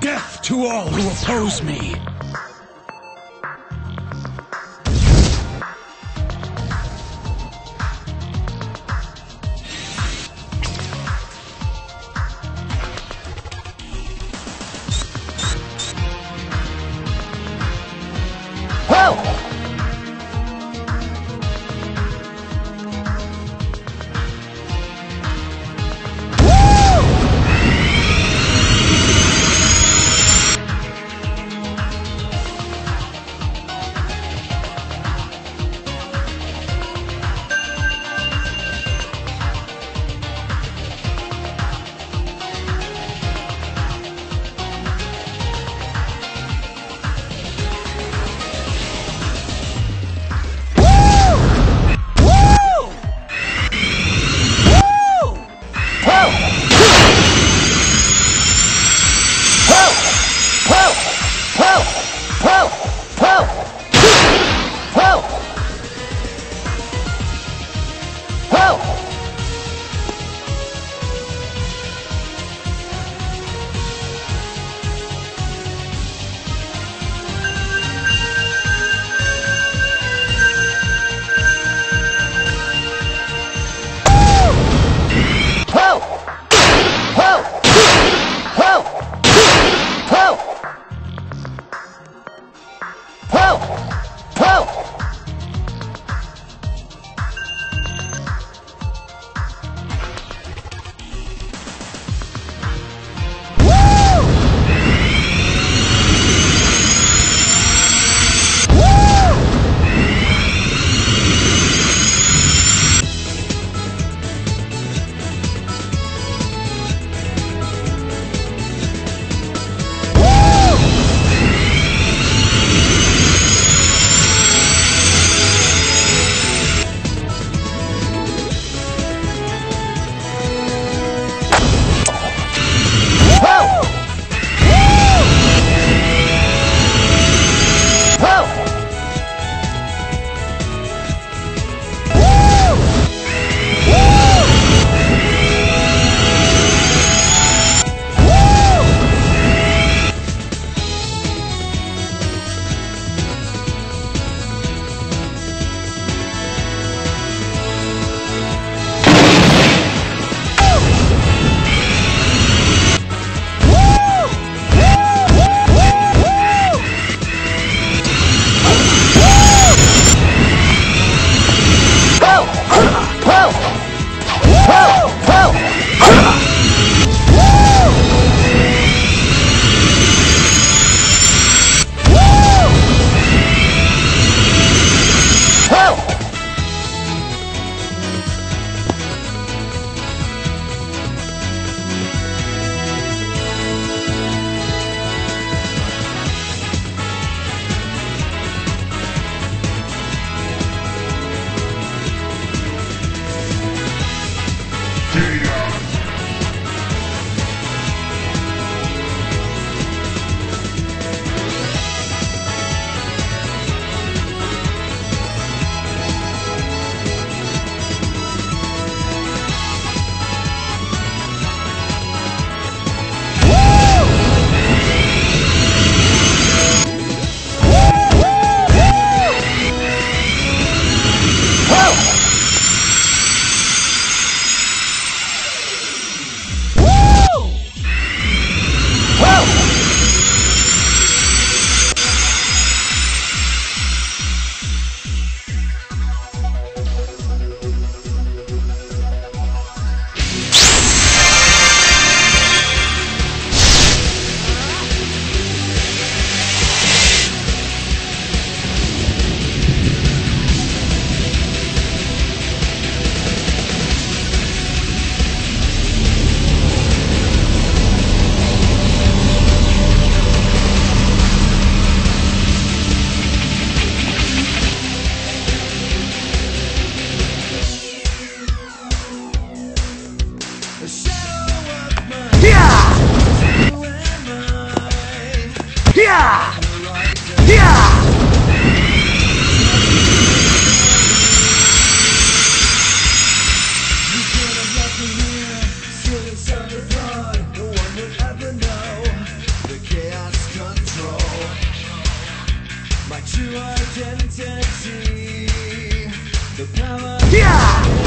Death to all who oppose me! identity, the power. Yeah!